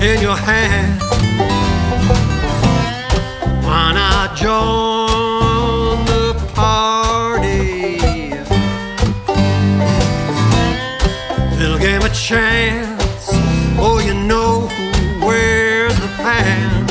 hand. Why not join the party? Little game of chance. Oh, you know who wears the pants.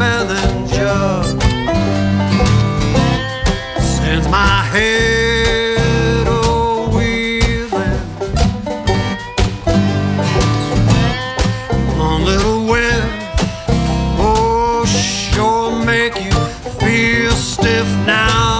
Smelling jug sends my head a wheeling. One little whiff, oh, sure make you feel stiff now.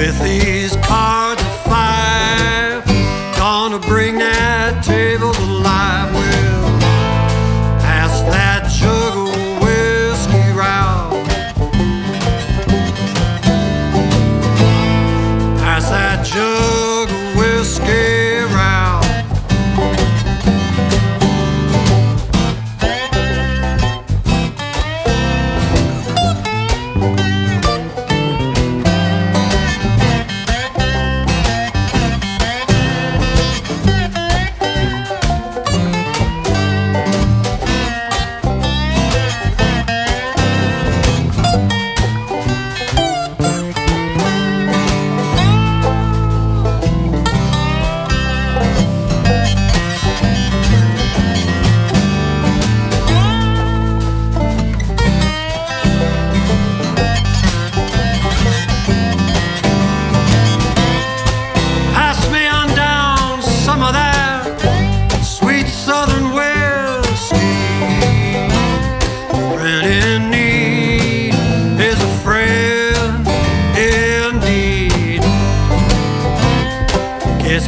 With these cards of five, gonna bring that table to life. We'll pass that of whiskey round. Pass that jug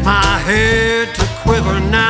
My head to quiver now.